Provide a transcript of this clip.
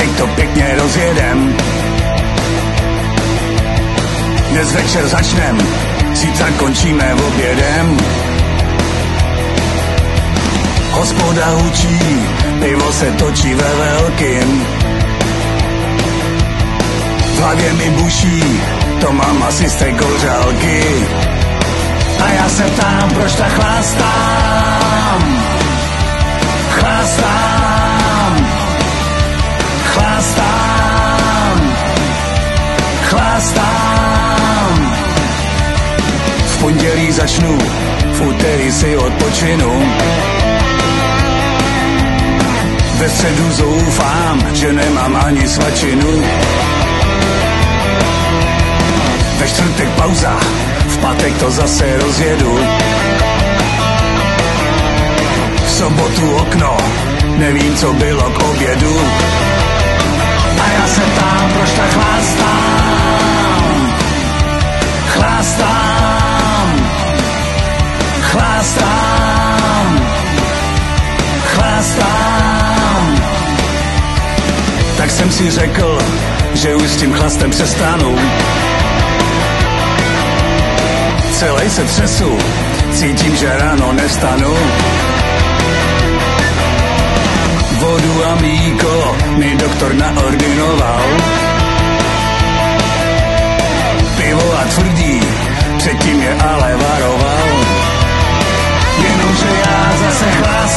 teď to pěkně rozjedem. Dnes večer začnem, zítra končíme obědem. Hospoda hučí, pivo se točí ve velkým. V hlavě mi buší, to mám asi z té kořálky. A já se ptám, proč tak chlástám? Pondělí začnu, v úterý si odpočinu. Ve středu zoufám, že nemám ani svačinu. Ve čtvrtek pauza, v pátek to zase rozjedu. V sobotu okno, nevím, co bylo k obědu. A já se tam, tak jsem si řekl, že už s tím chlastem přestanu. Celý se třesu, cítím, že ráno nestanu. Vodu a míko mi doktor naordinoval. Pivo a tvrdí, předtím je ale varoval. Jenomže já zase chlast.